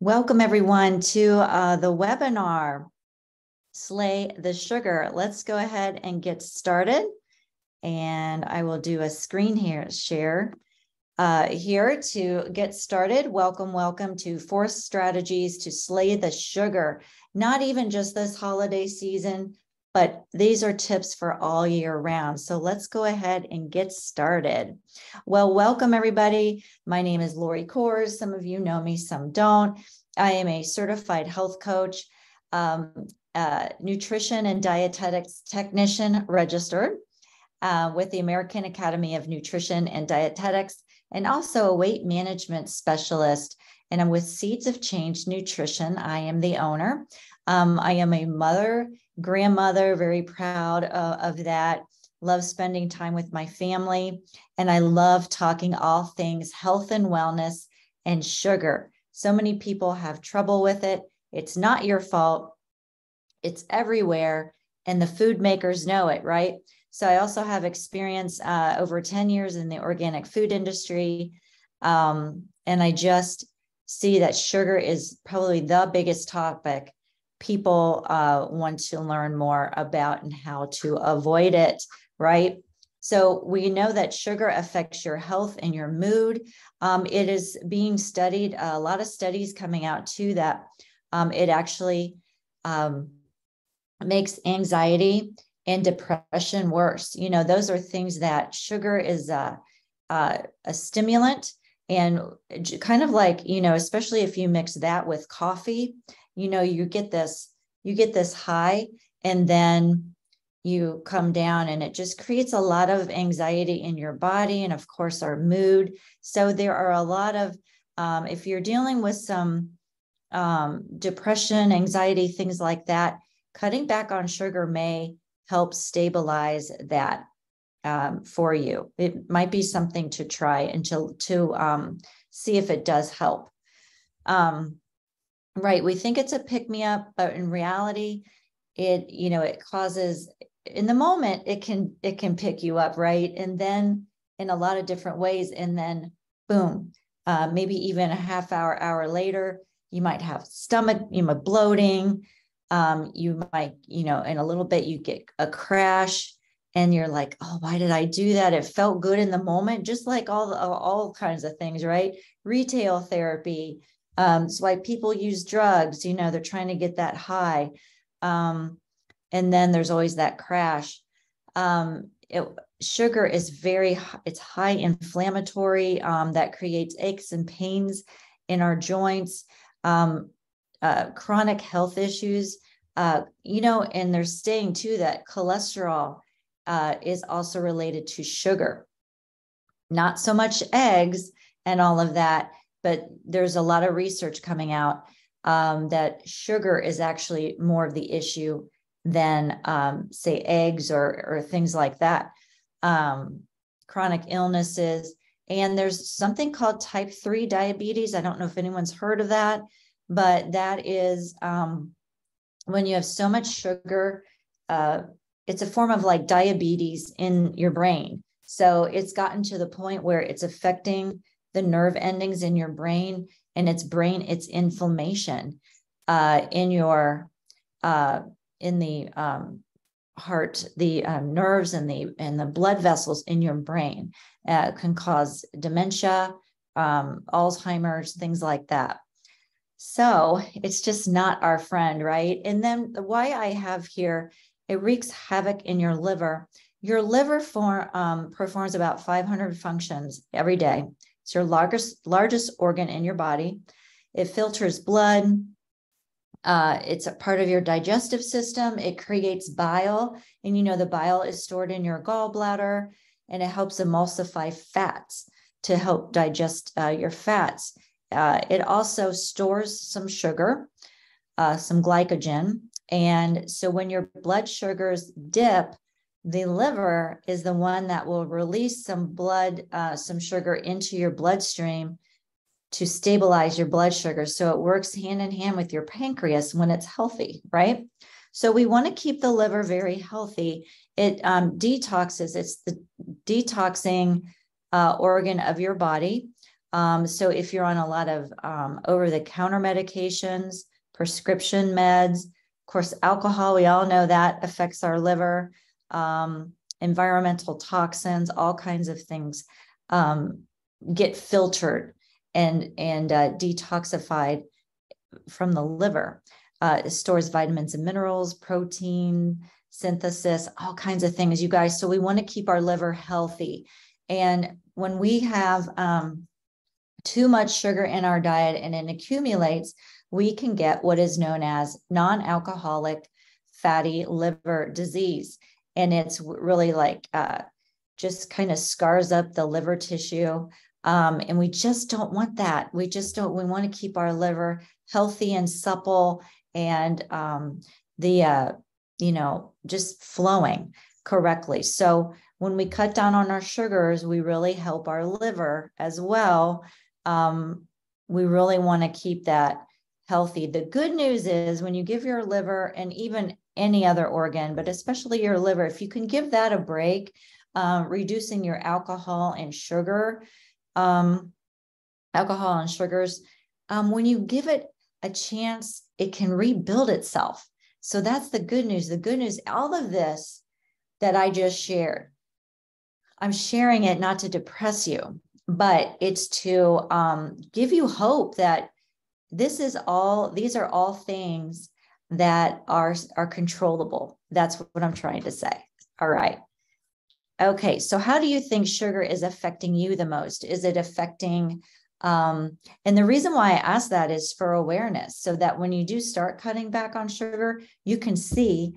Welcome, everyone, to uh, the webinar, Slay the Sugar. Let's go ahead and get started. And I will do a screen here share uh, here to get started. Welcome, welcome to Four Strategies to Slay the Sugar. Not even just this holiday season, but these are tips for all year round. So let's go ahead and get started. Well, welcome everybody. My name is Lori Koors. Some of you know me, some don't. I am a certified health coach, um, uh, nutrition and dietetics technician registered uh, with the American Academy of Nutrition and Dietetics, and also a weight management specialist. And I'm with Seeds of Change Nutrition. I am the owner. Um, I am a mother grandmother, very proud uh, of that. Love spending time with my family. And I love talking all things health and wellness and sugar. So many people have trouble with it. It's not your fault, it's everywhere. And the food makers know it, right? So I also have experience uh, over 10 years in the organic food industry. Um, and I just see that sugar is probably the biggest topic people uh, want to learn more about and how to avoid it, right? So we know that sugar affects your health and your mood. Um, it is being studied, a lot of studies coming out too that um, it actually um, makes anxiety and depression worse. You know, those are things that sugar is a, a, a stimulant and kind of like, you know, especially if you mix that with coffee, you know you get this you get this high and then you come down and it just creates a lot of anxiety in your body and of course our mood. So there are a lot of um, if you're dealing with some um, depression anxiety things like that cutting back on sugar may help stabilize that um, for you. It might be something to try and to, to um, see if it does help. Um, Right. We think it's a pick me up, but in reality, it, you know, it causes in the moment it can it can pick you up, right? And then in a lot of different ways. And then boom, uh, maybe even a half hour, hour later, you might have stomach, you know, bloating. Um, you might, you know, in a little bit you get a crash and you're like, oh, why did I do that? It felt good in the moment, just like all all kinds of things, right? Retail therapy, um, it's why people use drugs, you know, they're trying to get that high. Um, and then there's always that crash. Um, it, sugar is very, it's high inflammatory um, that creates aches and pains in our joints, um, uh, chronic health issues, uh, you know, and they're saying too that cholesterol uh, is also related to sugar, not so much eggs and all of that, but there's a lot of research coming out um, that sugar is actually more of the issue than, um, say, eggs or, or things like that. Um, chronic illnesses. And there's something called type 3 diabetes. I don't know if anyone's heard of that, but that is um, when you have so much sugar, uh, it's a form of like diabetes in your brain. So it's gotten to the point where it's affecting the nerve endings in your brain and it's brain it's inflammation uh, in your uh, in the um, heart the um, nerves and the and the blood vessels in your brain uh, can cause dementia um, alzheimer's things like that. So it's just not our friend right? And then why i have here it wreaks havoc in your liver. Your liver for, um, performs about 500 functions every day it's your largest, largest organ in your body. It filters blood. Uh, it's a part of your digestive system. It creates bile. And you know, the bile is stored in your gallbladder and it helps emulsify fats to help digest uh, your fats. Uh, it also stores some sugar, uh, some glycogen. And so when your blood sugars dip, the liver is the one that will release some blood, uh, some sugar into your bloodstream to stabilize your blood sugar. So it works hand in hand with your pancreas when it's healthy, right? So we want to keep the liver very healthy. It um, detoxes, it's the detoxing uh, organ of your body. Um, so if you're on a lot of um, over the counter medications, prescription meds, of course, alcohol, we all know that affects our liver, um, environmental toxins, all kinds of things um, get filtered and, and uh, detoxified from the liver. Uh, it stores vitamins and minerals, protein, synthesis, all kinds of things, you guys. So we want to keep our liver healthy. And when we have um, too much sugar in our diet and it accumulates, we can get what is known as non alcoholic fatty liver disease. And it's really like uh, just kind of scars up the liver tissue. Um, and we just don't want that. We just don't, we want to keep our liver healthy and supple and um, the, uh, you know, just flowing correctly. So when we cut down on our sugars, we really help our liver as well. Um, we really want to keep that healthy. The good news is when you give your liver and even any other organ, but especially your liver, if you can give that a break, uh, reducing your alcohol and sugar, um, alcohol and sugars, um, when you give it a chance, it can rebuild itself. So that's the good news. The good news, all of this that I just shared, I'm sharing it not to depress you, but it's to um, give you hope that this is all, these are all things that are, are controllable. That's what I'm trying to say. All right. Okay. So, how do you think sugar is affecting you the most? Is it affecting um, and the reason why I ask that is for awareness, so that when you do start cutting back on sugar, you can see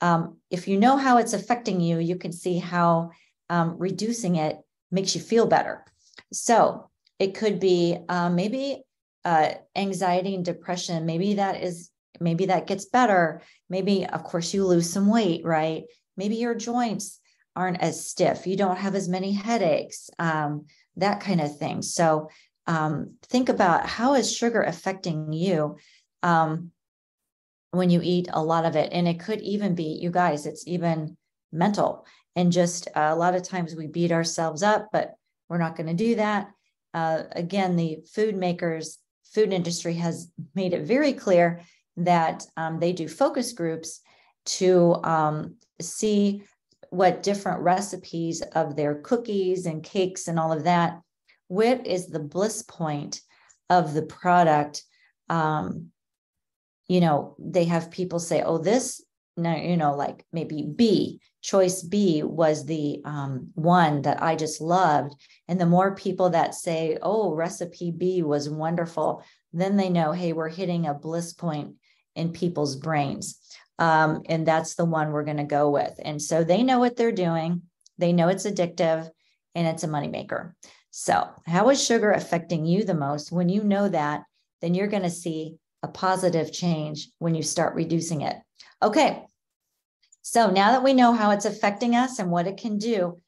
um, if you know how it's affecting you, you can see how um, reducing it makes you feel better. So it could be uh, maybe uh, anxiety and depression. Maybe that is maybe that gets better. Maybe, of course, you lose some weight, right? Maybe your joints aren't as stiff. You don't have as many headaches, um, that kind of thing. So um, think about how is sugar affecting you um, when you eat a lot of it and it could even be you guys it's even mental and just uh, a lot of times we beat ourselves up but we're not going to do that uh, again the food makers food industry has made it very clear that um, they do focus groups to um, see what different recipes of their cookies and cakes and all of that what is the bliss point of the product? Um, you know they have people say oh this you know like maybe b choice b was the um, one that i just loved. And the more people that say oh recipe b was wonderful then they know hey we're hitting a bliss point in people's brains um, and that's the one we're going to go with and so they know what they're doing they know it's addictive and it's a moneymaker so, how is sugar affecting you the most? When you know that, then you're going to see a positive change when you start reducing it. Okay. So, now that we know how it's affecting us and what it can do,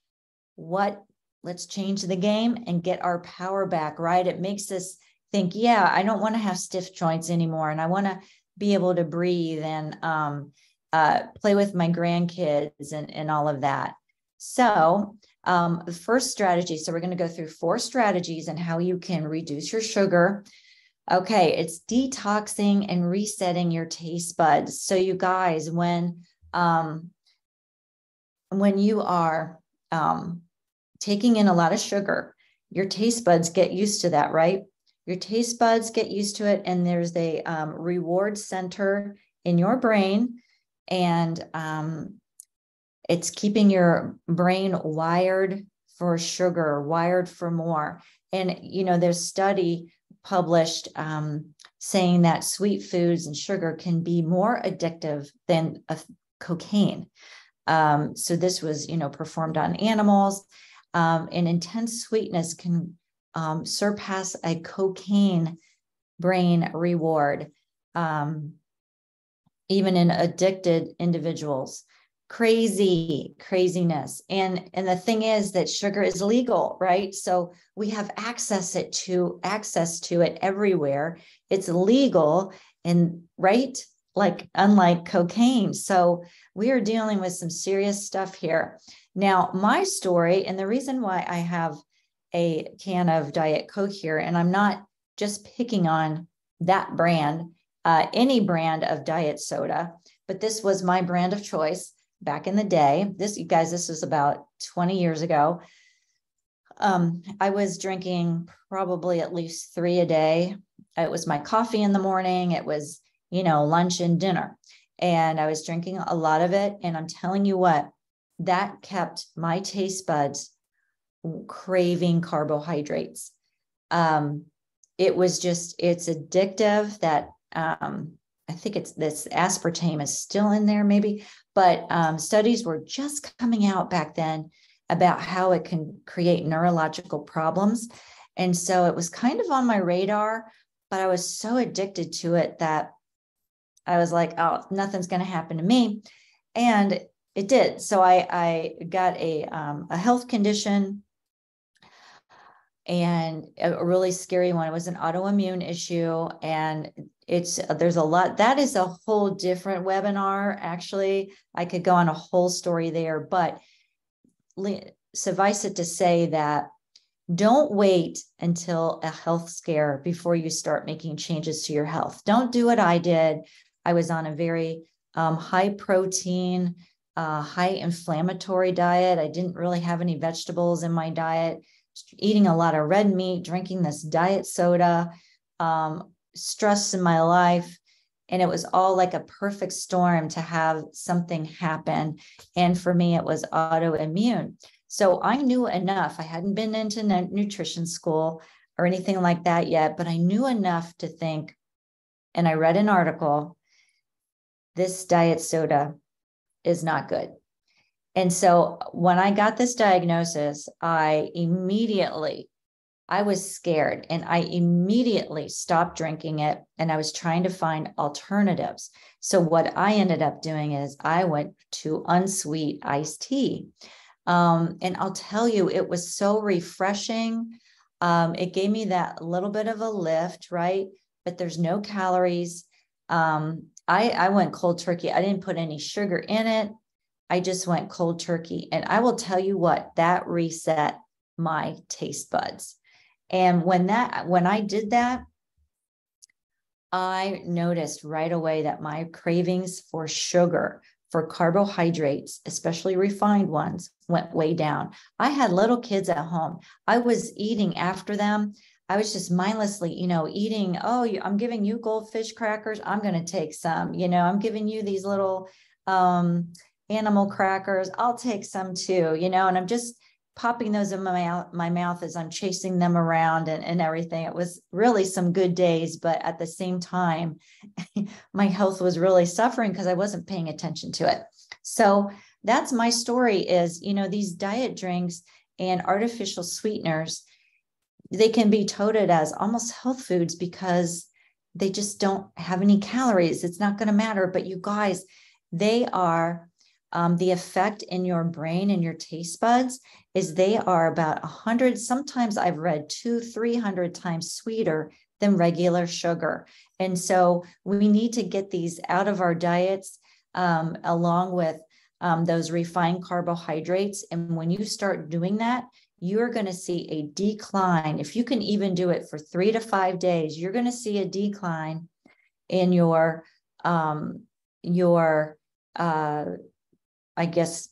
what let's change the game and get our power back, right? It makes us think, yeah, I don't want to have stiff joints anymore and I want to be able to breathe and um, uh, play with my grandkids and, and all of that. So, um, the first strategy, so we're going to go through four strategies and how you can reduce your sugar. Okay, it's detoxing and resetting your taste buds. So, you guys, when um, when you are um, taking in a lot of sugar, your taste buds get used to that, right? Your taste buds get used to it, and there's a um, reward center in your brain, and um, it's keeping your brain wired for sugar, wired for more. And, you know, there's study published um, saying that sweet foods and sugar can be more addictive than cocaine. Um, so this was, you know, performed on animals. Um, and intense sweetness can um, surpass a cocaine brain reward, um, even in addicted individuals. Crazy craziness. And and the thing is that sugar is legal right? So we have access it to access to it everywhere. It's legal and right? Like unlike cocaine. So we are dealing with some serious stuff here. Now my story and the reason why i have a can of Diet Coke here, and I'm not just picking on that brand, uh, any brand of diet soda, but this was my brand of choice back in the day. This, you guys, this was about 20 years ago. Um, I was drinking probably at least three a day. It was my coffee in the morning. It was, you know, lunch and dinner. And I was drinking a lot of it. And I'm telling you what, that kept my taste buds craving carbohydrates. Um, it was just, it's addictive that um, I think it's this aspartame is still in there, maybe, but um, studies were just coming out back then about how it can create neurological problems. And so it was kind of on my radar, but I was so addicted to it that I was like, oh, nothing's going to happen to me. And it did. So I, I got a, um, a health condition and a really scary one. It was an autoimmune issue. And it's, there's a lot, that is a whole different webinar. Actually, I could go on a whole story there, but suffice it to say that don't wait until a health scare before you start making changes to your health. Don't do what I did. I was on a very um, high protein, uh, high inflammatory diet. I didn't really have any vegetables in my diet, eating a lot of red meat, drinking this diet soda, um, stress in my life. And it was all like a perfect storm to have something happen. And for me, it was autoimmune. So I knew enough. I hadn't been into nutrition school or anything like that yet, but I knew enough to think. And I read an article this diet soda is not good. And so when I got this diagnosis, I immediately I was scared and I immediately stopped drinking it and I was trying to find alternatives. So what I ended up doing is I went to unsweet iced tea. Um, and I'll tell you, it was so refreshing. Um, it gave me that little bit of a lift, right? But there's no calories. Um, I, I went cold turkey. I didn't put any sugar in it. I just went cold turkey. And I will tell you what, that reset my taste buds. And when that when I did that, I noticed right away that my cravings for sugar, for carbohydrates, especially refined ones, went way down. I had little kids at home. I was eating after them. I was just mindlessly, you know, eating. Oh, I'm giving you goldfish crackers. I'm going to take some. You know, I'm giving you these little um, animal crackers. I'll take some too. You know, and I'm just popping those in my my mouth as I'm chasing them around and, and everything. It was really some good days, but at the same time, my health was really suffering because I wasn't paying attention to it. So that's my story is, you know, these diet drinks and artificial sweeteners, they can be touted as almost health foods because they just don't have any calories. It's not going to matter. But you guys, they are um, the effect in your brain and your taste buds is they are about 100 sometimes i've read two 300 times sweeter than regular sugar. And so we need to get these out of our diets um, along with um, those refined carbohydrates. And when you start doing that you're going to see a decline. If you can even do it for three to five days you're going to see a decline in your um, your uh, I guess,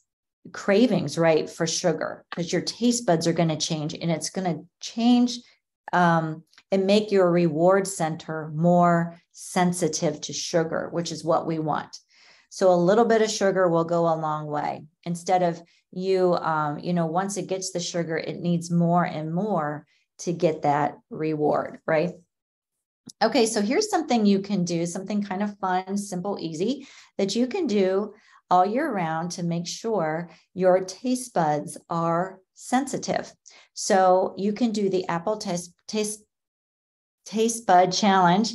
cravings, right, for sugar, because your taste buds are going to change and it's going to change um, and make your reward center more sensitive to sugar, which is what we want. So a little bit of sugar will go a long way. Instead of you, um, you know, once it gets the sugar, it needs more and more to get that reward, right? Okay, so here's something you can do, something kind of fun, simple, easy that you can do all year round to make sure your taste buds are sensitive. So you can do the apple taste taste taste bud challenge.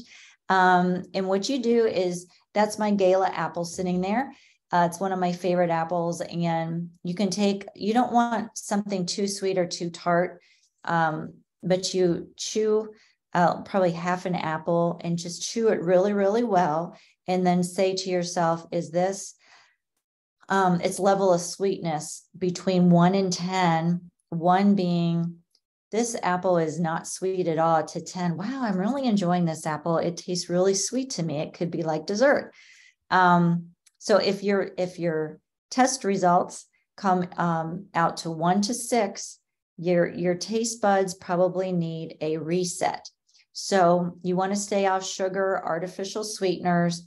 Um, and what you do is that's my gala apple sitting there. Uh, it's one of my favorite apples, and you can take. You don't want something too sweet or too tart, um, but you chew uh, probably half an apple and just chew it really, really well, and then say to yourself, "Is this um, its level of sweetness between one and 10, one being this apple is not sweet at all to 10 wow i'm really enjoying this apple. It tastes really sweet to me. It could be like dessert. Um, so if your if your test results come um, out to one to six your your taste buds probably need a reset. So you want to stay off sugar artificial sweeteners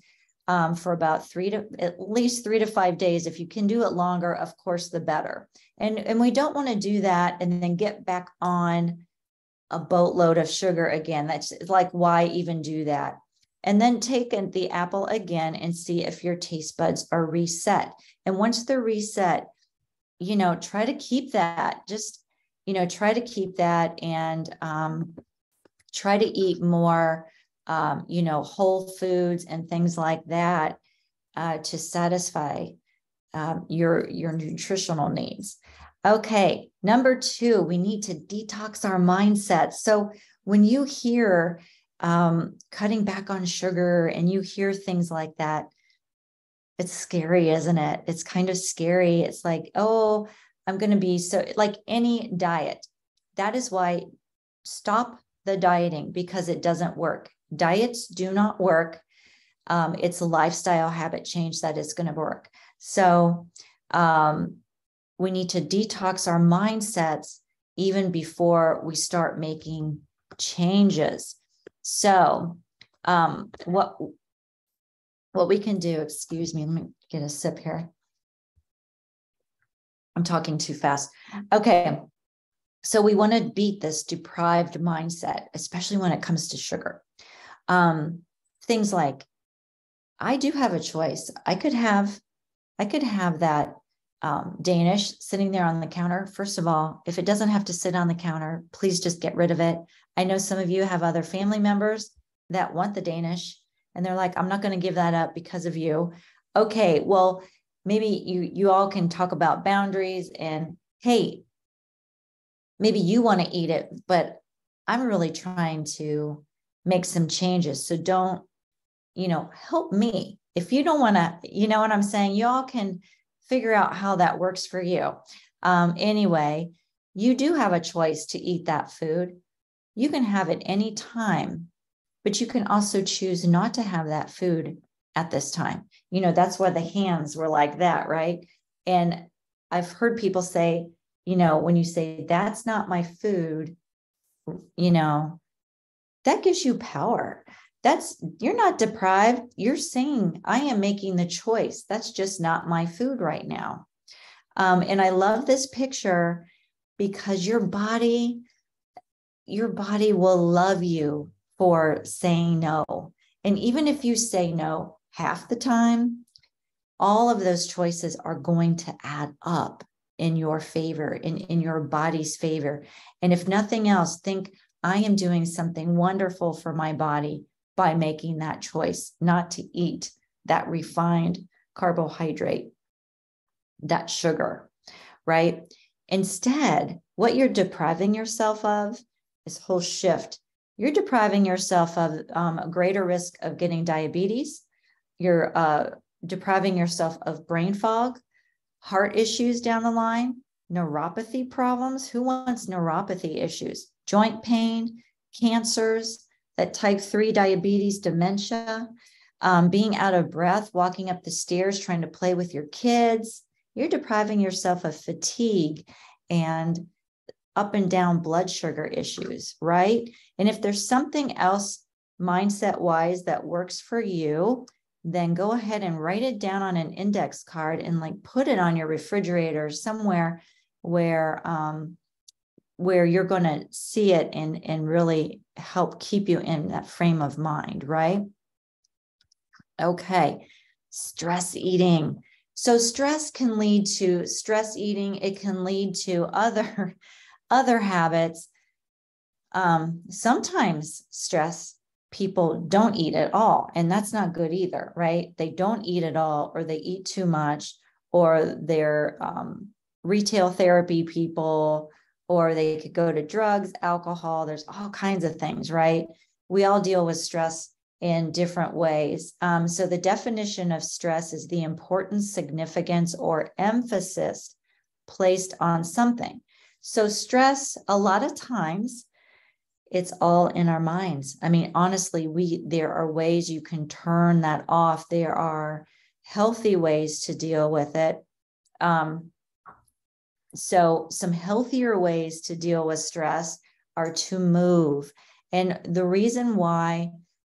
um, for about three to at least three to five days if you can do it longer of course the better and, and we don't want to do that and then get back on a boatload of sugar again. That's like, why even do that? And then take the apple again and see if your taste buds are reset. And once they're reset, you know, try to keep that. Just, you know, try to keep that and um, try to eat more, um, you know, whole foods and things like that uh, to satisfy um, your your nutritional needs. Okay, number two, we need to detox our mindset. So when you hear um, cutting back on sugar and you hear things like that, it's scary, isn't it? It's kind of scary. It's like, oh, I'm going to be so like any diet. That is why stop the dieting because it doesn't work. Diets do not work. Um, it's a lifestyle habit change that is going to work. So, um, we need to detox our mindsets even before we start making changes. So, um, what what we can do, excuse me, let me get a sip here. I'm talking too fast. Okay. So we want to beat this deprived mindset, especially when it comes to sugar. Um, things like I do have a choice. I could have, I could have that um, Danish sitting there on the counter. First of all, if it doesn't have to sit on the counter, please just get rid of it. I know some of you have other family members that want the Danish and they're like, I'm not going to give that up because of you. Okay, well, maybe you you all can talk about boundaries and hey, maybe you want to eat it, but I'm really trying to make some changes. So don't, you know, help me. If you don't want to, you know what I'm saying? You all can figure out how that works for you. Um, anyway, you do have a choice to eat that food. You can have it any time, but you can also choose not to have that food at this time. You know, that's why the hands were like that, right? And I've heard people say, you know, when you say, that's not my food, you know, that gives you power. That's you're not deprived. You're saying i am making the choice. That's just not my food right now. Um, and i love this picture because your body your body will love you for saying no. And even if you say no half the time all of those choices are going to add up in your favor in, in your body's favor. And if nothing else think i am doing something wonderful for my body by making that choice not to eat that refined carbohydrate, that sugar, right? Instead, what you're depriving yourself of is whole shift. You're depriving yourself of um, a greater risk of getting diabetes. You're uh, depriving yourself of brain fog, heart issues down the line, neuropathy problems. Who wants neuropathy issues? Joint pain, cancers, that type 3 diabetes, dementia, um, being out of breath, walking up the stairs, trying to play with your kids. You're depriving yourself of fatigue and up and down blood sugar issues, right? And if there's something else mindset wise that works for you, then go ahead and write it down on an index card and like put it on your refrigerator somewhere where um, where you're going to see it and, and really help keep you in that frame of mind, right? Okay, stress eating. So stress can lead to stress eating. It can lead to other other habits. Um, sometimes stress people don't eat at all, and that's not good either, right? They don't eat at all, or they eat too much, or they're um, retail therapy people or they could go to drugs, alcohol. There's all kinds of things, right? We all deal with stress in different ways. Um, so, the definition of stress is the importance, significance, or emphasis placed on something. So, stress, a lot of times, it's all in our minds. I mean, honestly, we there are ways you can turn that off. There are healthy ways to deal with it. Um, so, some healthier ways to deal with stress are to move. And the reason why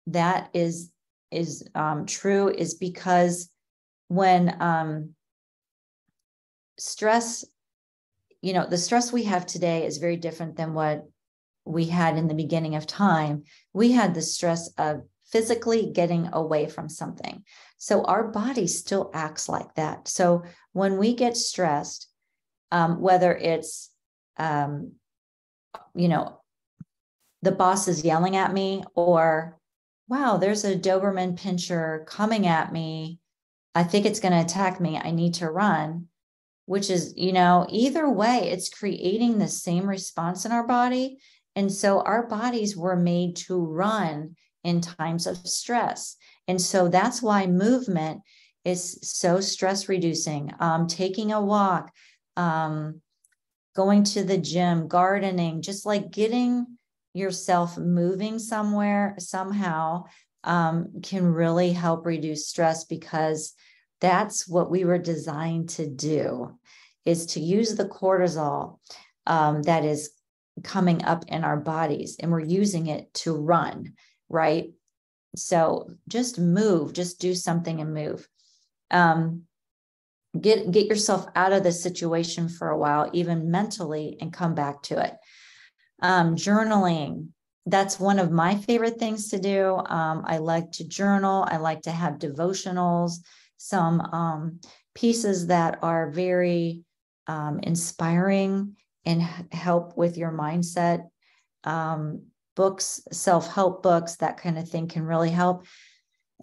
that is is um, true is because when um, stress, you know, the stress we have today is very different than what we had in the beginning of time. We had the stress of physically getting away from something. So our body still acts like that. So when we get stressed, um, whether it's, um, you know, the boss is yelling at me or wow, there's a Doberman pinscher coming at me. I think it's going to attack me. I need to run, which is, you know, either way, it's creating the same response in our body. And so our bodies were made to run in times of stress. And so that's why movement is so stress reducing. Um, taking a walk, um, going to the gym, gardening, just like getting yourself moving somewhere somehow um, can really help reduce stress because that's what we were designed to do is to use the cortisol um, that is coming up in our bodies and we're using it to run right? So just move just do something and move. Um, get get yourself out of the situation for a while even mentally and come back to it um, journaling, that's one of my favorite things to do. Um, I like to journal. I like to have devotionals, some um, pieces that are very um, inspiring and help with your mindset. Um, books, self help books, that kind of thing can really help.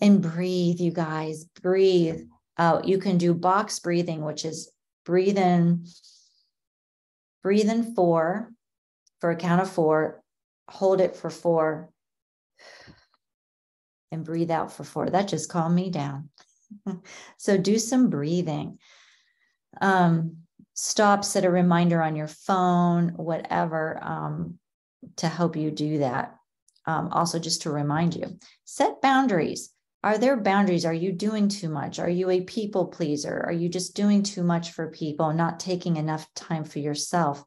And breathe, you guys, breathe. Uh, you can do box breathing, which is breathe in, breathe in four, for a count of four, hold it for four, and breathe out for four. That just calmed me down. so do some breathing. Um, stop, set a reminder on your phone, whatever, um, to help you do that. Um, also, just to remind you, set boundaries. Are there boundaries? Are you doing too much? Are you a people pleaser? Are you just doing too much for people, not taking enough time for yourself?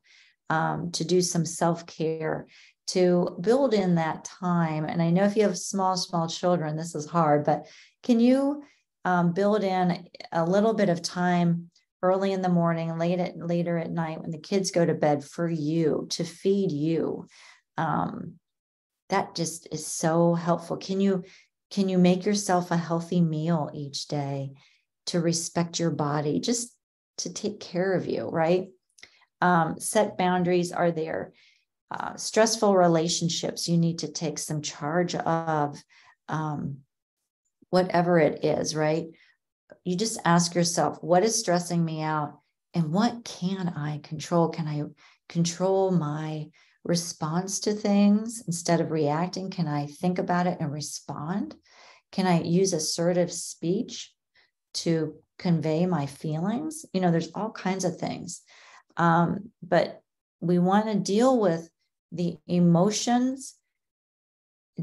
um, to do some self care, to build in that time. And I know if you have small, small children, this is hard, but can you um, build in a little bit of time early in the morning, late at later at night when the kids go to bed for you to feed you? Um, that just is so helpful. Can you can you make yourself a healthy meal each day to respect your body, just to take care of you, right? um, set boundaries are there. Uh, stressful relationships you need to take some charge of um, whatever it is right? You just ask yourself what is stressing me out and what can i control? Can i control my response to things instead of reacting. Can i think about it and respond? Can i use assertive speech to convey my feelings? You know there's all kinds of things. Um, but we want to deal with the emotions,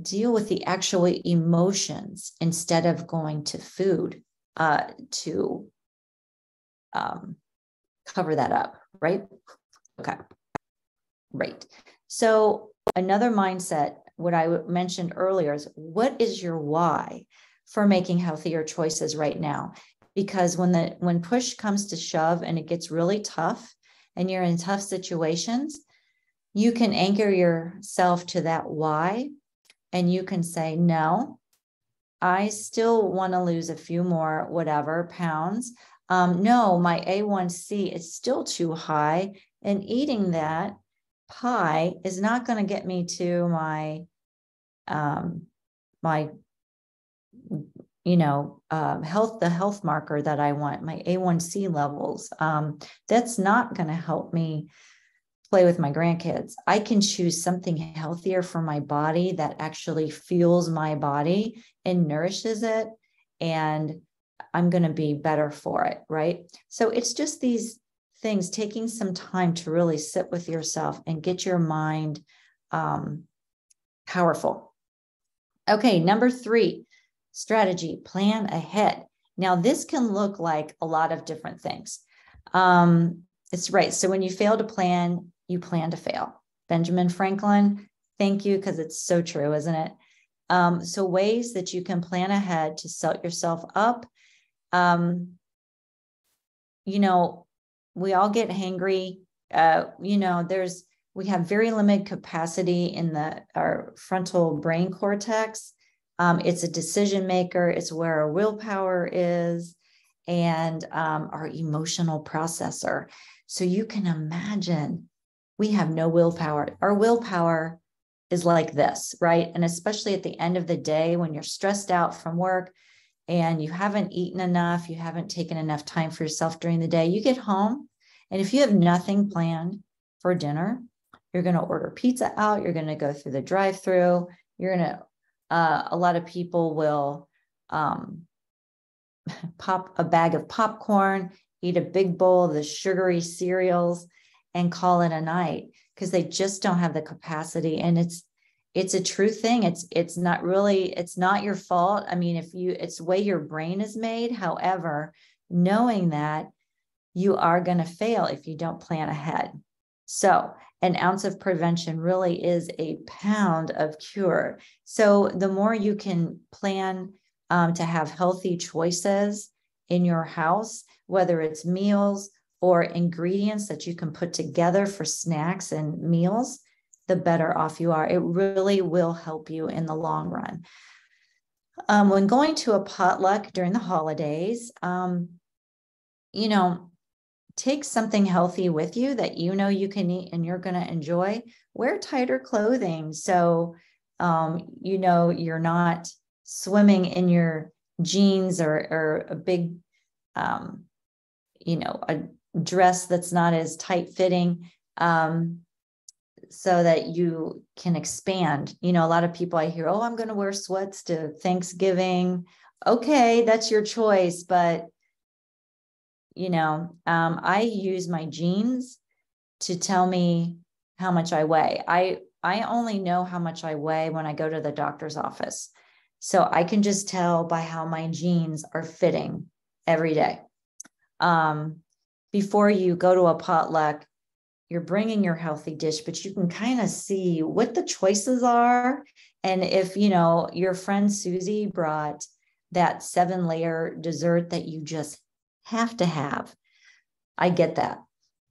deal with the actual emotions instead of going to food uh, to um, cover that up, right? Okay, right. So, another mindset, what I mentioned earlier is what is your why for making healthier choices right now? Because when the when push comes to shove and it gets really tough, and you're in tough situations, you can anchor yourself to that why and you can say, no, I still want to lose a few more, whatever pounds. Um, no, my A1C is still too high. And eating that pie is not going to get me to my um, my you know, uh, health, the health marker that I want, my A1C levels. Um, that's not going to help me play with my grandkids. I can choose something healthier for my body that actually fuels my body and nourishes it. And I'm going to be better for it. Right. So it's just these things, taking some time to really sit with yourself and get your mind um, powerful. Okay, number three strategy plan ahead. Now, this can look like a lot of different things. Um, it's right. So, when you fail to plan, you plan to fail. Benjamin Franklin, thank you, because it's so true, isn't it? Um, so, ways that you can plan ahead to set yourself up. Um, you know, we all get hangry. Uh, you know, there's we have very limited capacity in the our frontal brain cortex. Um, it's a decision maker. It's where our willpower is, and um, our emotional processor. So you can imagine we have no willpower. Our willpower is like this, right? And especially at the end of the day when you're stressed out from work and you haven't eaten enough, you haven't taken enough time for yourself during the day, you get home. And if you have nothing planned for dinner, you're going to order pizza out, you're going to go through the drive through, you're going to, uh, a lot of people will um, pop a bag of popcorn, eat a big bowl of the sugary cereals, and call it a night because they just don't have the capacity and it's it's a true thing. It's it's not really it's not your fault. I mean if you it's the way your brain is made. However knowing that you are going to fail if you don't plan ahead. So an ounce of prevention really is a pound of cure. So the more you can plan um, to have healthy choices in your house whether it's meals or ingredients that you can put together for snacks and meals, the better off you are. It really will help you in the long run. Um, when going to a potluck during the holidays, um, you know, take something healthy with you that you know you can eat and you're going to enjoy. Wear tighter clothing so um, you know you're not swimming in your jeans or, or a big, um, you know, a dress that's not as tight fitting um, so that you can expand. You know, a lot of people I hear, oh, I'm going to wear sweats to Thanksgiving. Okay, that's your choice. But, you know, um, I use my jeans to tell me how much I weigh. I, I only know how much I weigh when I go to the doctor's office. So I can just tell by how my jeans are fitting every day. Um, before you go to a potluck, you're bringing your healthy dish, but you can kind of see what the choices are. And if, you know, your friend Susie brought that seven layer dessert that you just have to have, I get that.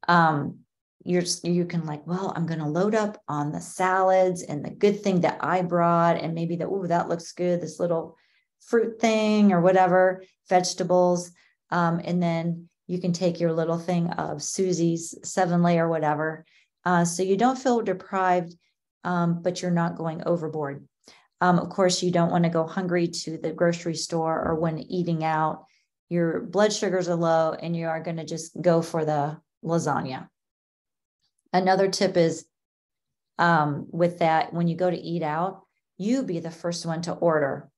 Um, you're you can like, well, I'm going to load up on the salads and the good thing that I brought, and maybe that, oh, that looks good, this little fruit thing or whatever, vegetables. Um, and then you can take your little thing of Susie's seven layer, whatever. Uh, so you don't feel deprived, um, but you're not going overboard. Um, of course, you don't want to go hungry to the grocery store or when eating out. Your blood sugars are low and you are going to just go for the lasagna. Another tip is um, with that, when you go to eat out, you be the first one to order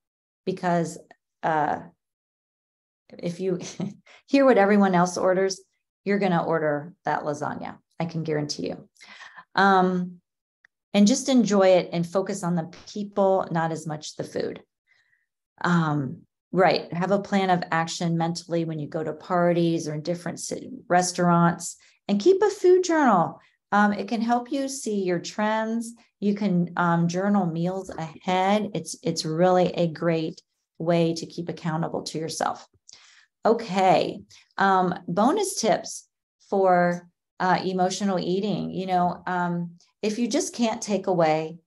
because uh, if you hear what everyone else orders, you're going to order that lasagna. I can guarantee you. Um, and just enjoy it and focus on the people, not as much the food. Um, right. Have a plan of action mentally when you go to parties or in different restaurants and keep a food journal. Um, it can help you see your trends. You can um, journal meals ahead. It's it's really a great way to keep accountable to yourself. Okay. Um, bonus tips for uh, emotional eating. You know, um, if you just can't take away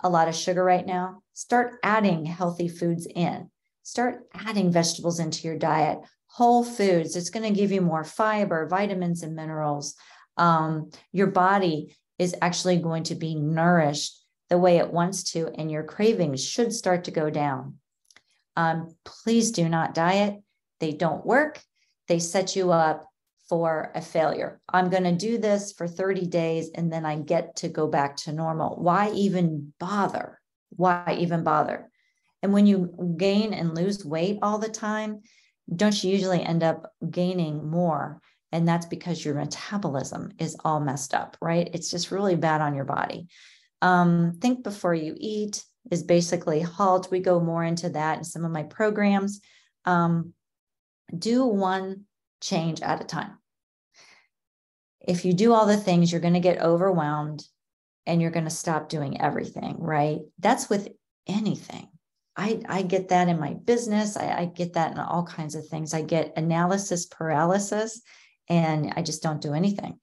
a lot of sugar right now, start adding healthy foods in. Start adding vegetables into your diet, whole foods. It's going to give you more fiber, vitamins, and minerals. Um, your body is actually going to be nourished the way it wants to, and your cravings should start to go down. Um, please do not diet they don't work, they set you up for a failure. I'm going to do this for 30 days and then I get to go back to normal. Why even bother? Why even bother? And when you gain and lose weight all the time, don't you usually end up gaining more And that's because your metabolism is all messed up, right? It's just really bad on your body. Um, think before you eat is basically halt. We go more into that in some of my programs. Um, do one change at a time. If you do all the things, you're going to get overwhelmed and you're going to stop doing everything, right? That's with anything. I, I get that in my business. I, I get that in all kinds of things. I get analysis paralysis and I just don't do anything.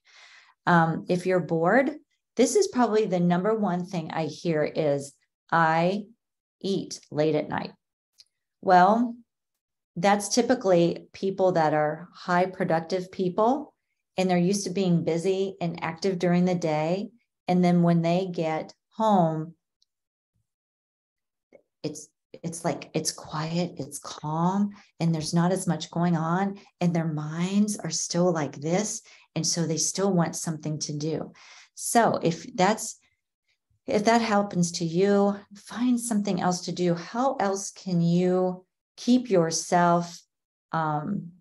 Um, if you're bored, this is probably the number one thing I hear is I eat late at night. Well, that's typically people that are high productive people and they're used to being busy and active during the day. And then when they get home, it's it's like it's quiet, it's calm, and there's not as much going on, and their minds are still like this. And so they still want something to do. So if that's if that happens to you, find something else to do. How else can you keep yourself um,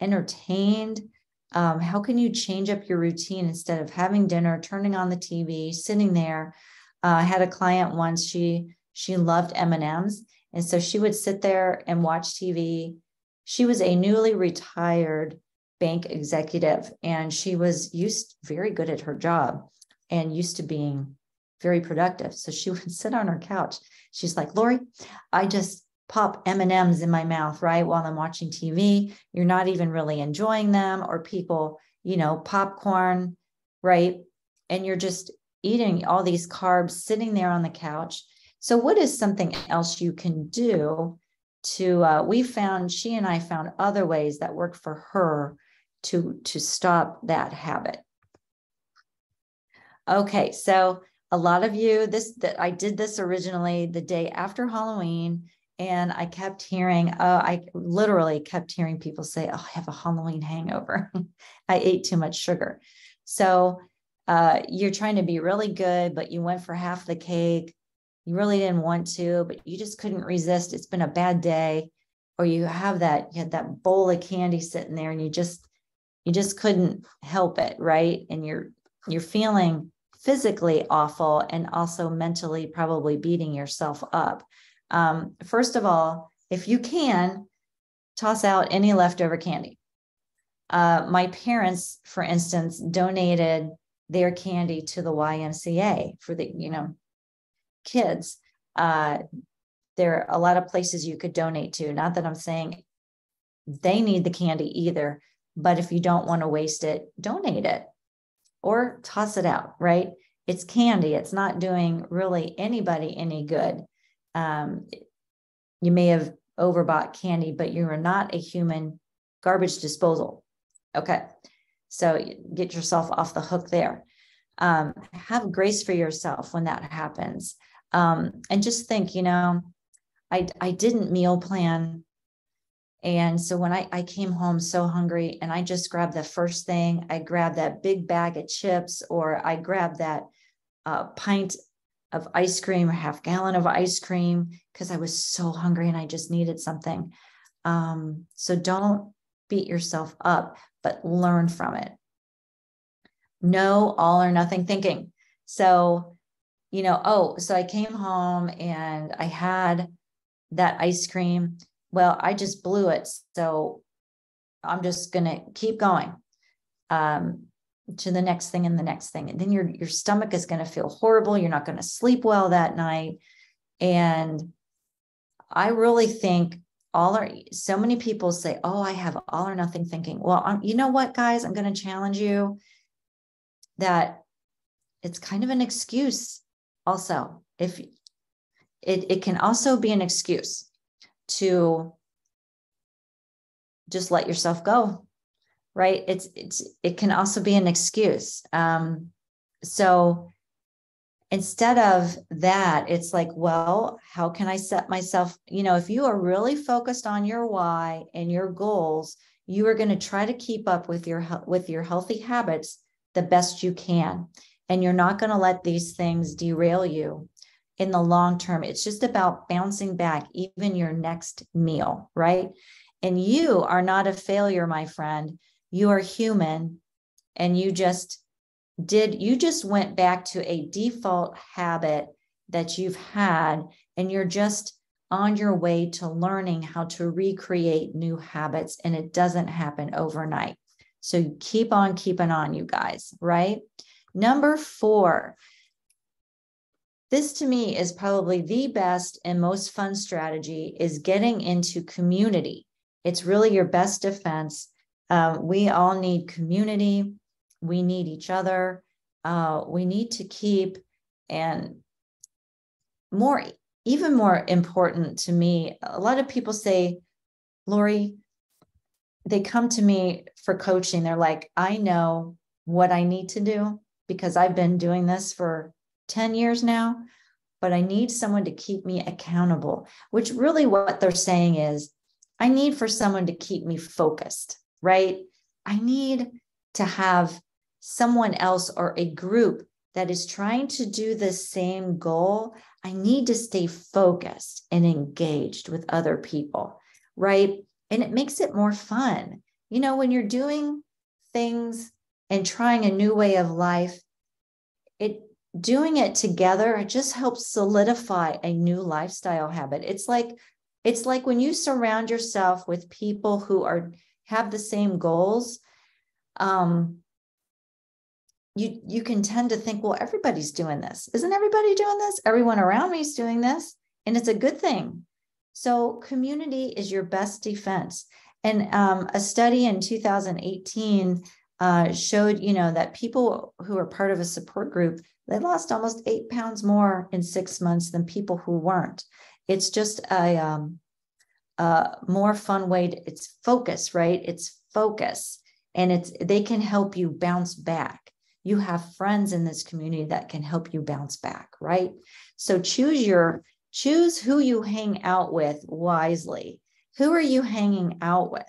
entertained? Um, how can you change up your routine instead of having dinner, turning on the TV, sitting there? Uh, I had a client once. She she loved M and M's, and so she would sit there and watch TV. She was a newly retired bank executive, and she was used very good at her job and used to being very productive. So she would sit on her couch. She's like, Lori, I just pop M&Ms in my mouth, right? While I'm watching TV, you're not even really enjoying them or people, you know, popcorn, right? And you're just eating all these carbs sitting there on the couch. So what is something else you can do to uh, we found she and I found other ways that work for her to to stop that habit. Okay, so a lot of you this that I did this originally the day after Halloween and I kept hearing, oh, I literally kept hearing people say, oh, I have a Halloween hangover. I ate too much sugar. So uh, you're trying to be really good, but you went for half the cake. You really didn't want to, but you just couldn't resist. It's been a bad day. Or you have that, you had that bowl of candy sitting there and you just, you just couldn't help it, right? And you're, you're feeling physically awful and also mentally probably beating yourself up um, first of all, if you can, toss out any leftover candy. Uh, my parents, for instance, donated their candy to the YMCA for the, you know, kids. Uh, there are a lot of places you could donate to. Not that I'm saying they need the candy either, but if you don't want to waste it, donate it or toss it out, right? It's candy. It's not doing really anybody any good um, you may have overbought candy, but you are not a human garbage disposal. Okay. So get yourself off the hook there. Um, have grace for yourself when that happens. Um, and just think, you know, I, I didn't meal plan. And so when I, I came home so hungry and I just grabbed the first thing, I grabbed that big bag of chips or I grabbed that uh, pint of ice cream, a half gallon of ice cream, because I was so hungry and I just needed something. Um, so don't beat yourself up, but learn from it. No all or nothing thinking. So, you know, oh, so I came home and I had that ice cream. Well, I just blew it. So I'm just going to keep going. Um, to the next thing and the next thing. And then your your stomach is going to feel horrible. You're not going to sleep well that night. And i really think all are so many people say oh i have all or nothing thinking. Well I'm, you know what guys? I'm going to challenge you that it's kind of an excuse also. If it, it can also be an excuse to just let yourself go right? It's it's it can also be an excuse. Um so instead of that it's like well how can i set myself you know if you are really focused on your why and your goals you are going to try to keep up with your with your healthy habits the best you can. And you're not going to let these things derail you in the long term. It's just about bouncing back even your next meal right? And you are not a failure my friend you are human and you just did, you just went back to a default habit that you've had, and you're just on your way to learning how to recreate new habits, and it doesn't happen overnight. So you keep on keeping on, you guys, right? Number four, this to me is probably the best and most fun strategy is getting into community. It's really your best defense. Uh, we all need community. We need each other. Uh, we need to keep and more even more important to me, a lot of people say, Lori, they come to me for coaching. They're like, I know what I need to do because I've been doing this for 10 years now, but I need someone to keep me accountable, which really what they're saying is, I need for someone to keep me focused, right? I need to have someone else or a group that is trying to do the same goal, I need to stay focused and engaged with other people, right? And it makes it more fun. You know, when you're doing things and trying a new way of life, it doing it together it just helps solidify a new lifestyle habit. It's like it's like when you surround yourself with people who are have the same goals um you you can tend to think well everybody's doing this. Isn't everybody doing this? Everyone around me is doing this and it's a good thing. So community is your best defense. And um, a study in 2018 uh, showed you know that people who are part of a support group they lost almost eight pounds more in six months than people who weren't. It's just a um, a more fun way to, it's focus right it's focus and it's they can help you bounce back you have friends in this community that can help you bounce back, right? So choose your choose who you hang out with wisely. Who are you hanging out with?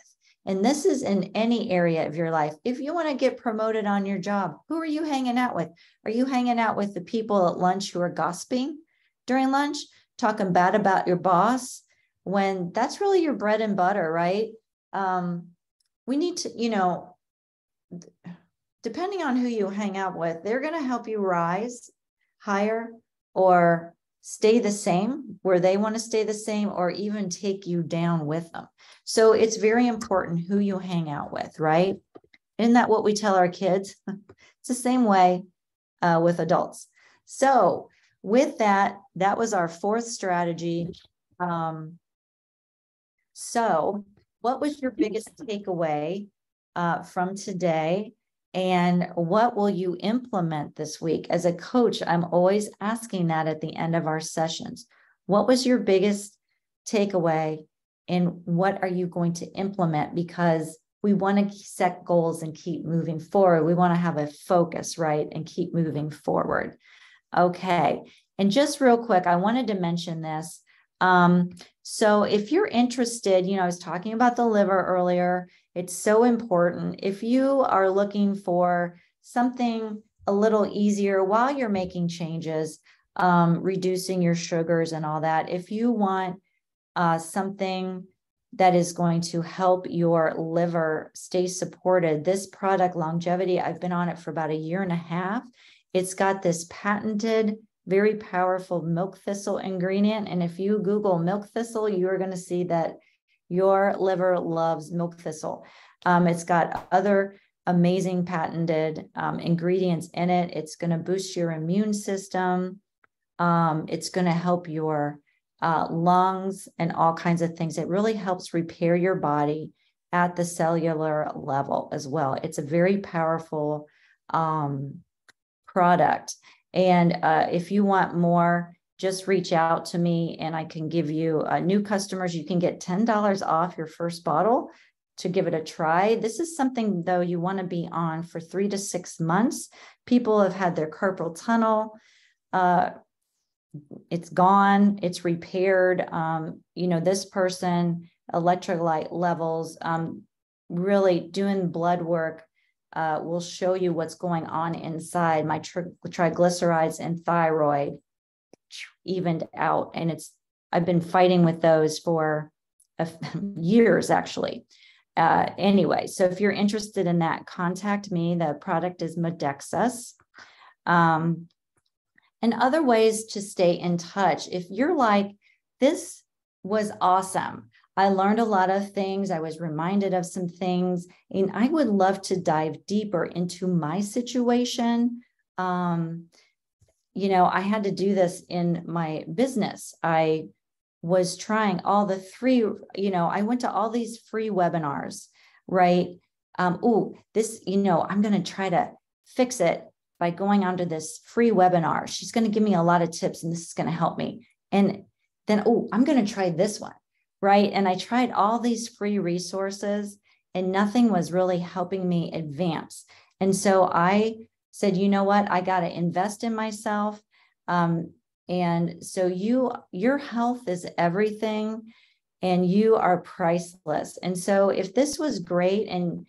And this is in any area of your life. If you want to get promoted on your job, who are you hanging out with? Are you hanging out with the people at lunch who are gossiping during lunch, talking bad about your boss? When that's really your bread and butter, right? Um, we need to, you know, depending on who you hang out with, they're going to help you rise higher or stay the same where they want to stay the same or even take you down with them. So it's very important who you hang out with, right? Isn't that what we tell our kids? it's the same way uh, with adults. So with that, that was our fourth strategy. Um, so what was your biggest takeaway uh, from today? And what will you implement this week? As a coach, I'm always asking that at the end of our sessions. What was your biggest takeaway? And what are you going to implement? Because we want to set goals and keep moving forward. We want to have a focus, right? And keep moving forward. Okay. And just real quick, I wanted to mention this. Um, so if you're interested, you know, I was talking about the liver earlier. It's so important. If you are looking for something a little easier while you're making changes, um, reducing your sugars and all that, if you want uh, something that is going to help your liver stay supported, this product, Longevity, I've been on it for about a year and a half. It's got this patented very powerful milk thistle ingredient. And if you Google milk thistle, you are going to see that your liver loves milk thistle. Um, it's got other amazing patented um, ingredients in it. It's going to boost your immune system. Um, it's going to help your uh, lungs and all kinds of things. It really helps repair your body at the cellular level as well. It's a very powerful um, product. And uh, if you want more, just reach out to me and I can give you uh, new customers. You can get $10 off your first bottle to give it a try. This is something, though, you want to be on for three to six months. People have had their carpal tunnel. Uh, it's gone, it's repaired. Um, you know, this person, electrolyte levels, um, really doing blood work uh, will show you what's going on inside. My tri- triglycerides and thyroid evened out, and it's I've been fighting with those for years actually. uh, anyway, so if you're interested in that, contact me. The product is Modexus. Um, and other ways to stay in touch. If you're like, this was awesome. I learned a lot of things. I was reminded of some things, and I would love to dive deeper into my situation. Um, you know, I had to do this in my business. I was trying all the free, you know, I went to all these free webinars, right? Um, oh, this, you know, I'm going to try to fix it by going onto this free webinar. She's going to give me a lot of tips and this is going to help me. And then, oh, I'm going to try this one, right? And I tried all these free resources and nothing was really helping me advance. And so I said, you know what? I got to invest in myself. Um, and so you your health is everything and you are priceless. And so if this was great and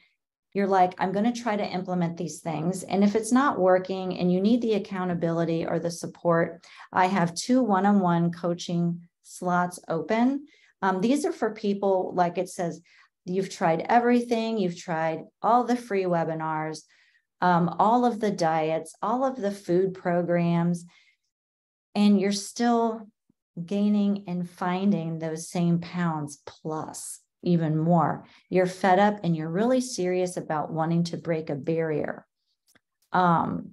you're like, I'm going to try to implement these things. And if it's not working and you need the accountability or the support, I have two one on one coaching slots open. Um, these are for people, like it says, you've tried everything, you've tried all the free webinars, um, all of the diets, all of the food programs and you're still gaining and finding those same pounds plus even more. You're fed up and you're really serious about wanting to break a barrier, um,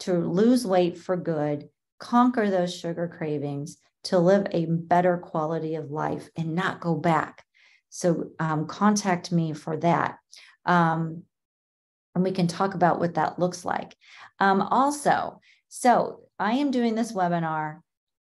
to lose weight for good, conquer those sugar cravings, to live a better quality of life and not go back. So um, contact me for that. Um, and we can talk about what that looks like. Um, also, so I am doing this webinar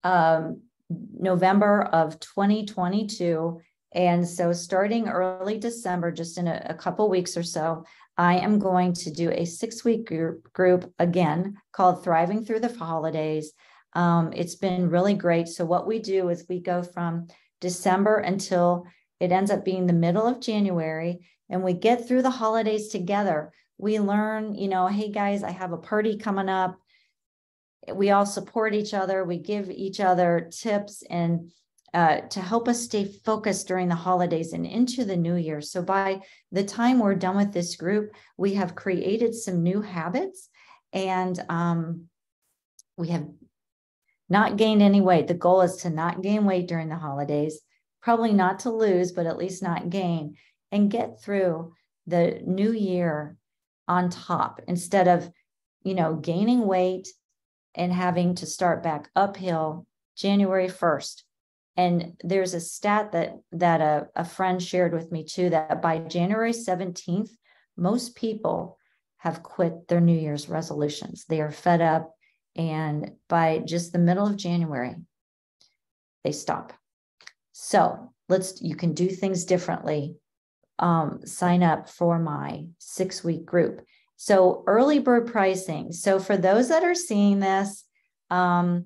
um, November of 2022. And so, starting early December, just in a, a couple weeks or so, I am going to do a six week group, group again called Thriving Through the Holidays. Um, it's been really great. So, what we do is we go from December until it ends up being the middle of January, and we get through the holidays together. We learn, you know, hey guys, I have a party coming up we all support each other we give each other tips and uh, to help us stay focused during the holidays and into the new year so by the time we're done with this group we have created some new habits and um, we have not gained any weight the goal is to not gain weight during the holidays probably not to lose but at least not gain and get through the new year on top instead of you know gaining weight and having to start back uphill January 1st. And there's a stat that that a, a friend shared with me too that by January 17th, most people have quit their New Year's resolutions. They are fed up. And by just the middle of January, they stop. So let's, you can do things differently. Um, sign up for my six week group. So early bird pricing. So for those that are seeing this, um,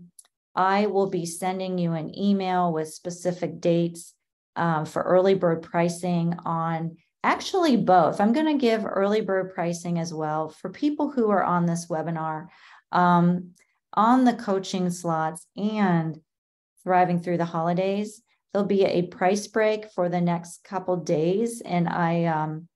I will be sending you an email with specific dates um, for early bird pricing on actually both. I'm going to give early bird pricing as well for people who are on this webinar um, on the coaching slots and thriving through the holidays. There'll be a price break for the next couple days, and I um,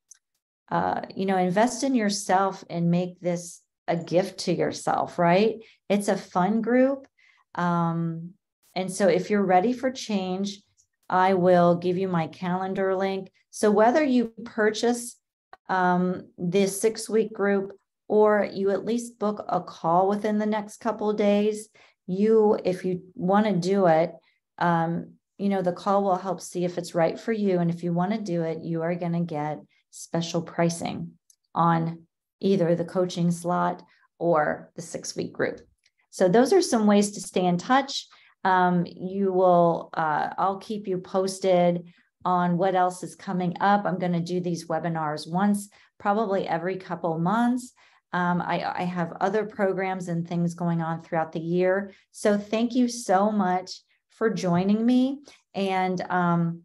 uh, you know, invest in yourself and make this a gift to yourself, right? It's a fun group. Um, and so if you're ready for change, I will give you my calendar link. So whether you purchase um, this six week group or you at least book a call within the next couple days, you, if you want to do it, um, you know, the call will help see if it's right for you. And if you want to do it, you are going to get special pricing on either the coaching slot or the six week group. So, those are some ways to stay in touch. Um, you will, uh, I'll keep you posted on what else is coming up. I'm going to do these webinars once, probably every couple months. Um, I, I, have other programs and things going on throughout the year. So, thank you so much for joining me. And um,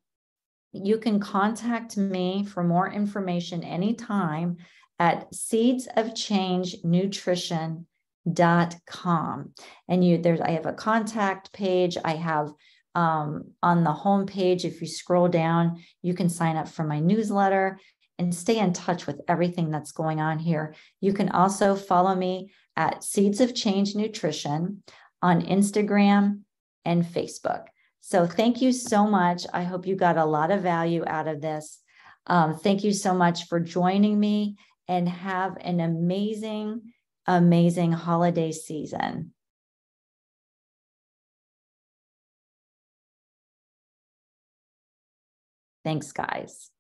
you can contact me for more information anytime at seedsofchangenutrition.com. And you there's I have a contact page. I have um, on the home page, if you scroll down, you can sign up for my newsletter. And stay in touch with everything that's going on here. You can also follow me at Seeds of Change Nutrition on Instagram and Facebook. So thank you so much. I hope you got a lot of value out of this. Um, thank you so much for joining me and have an amazing, amazing holiday season. Thanks, guys.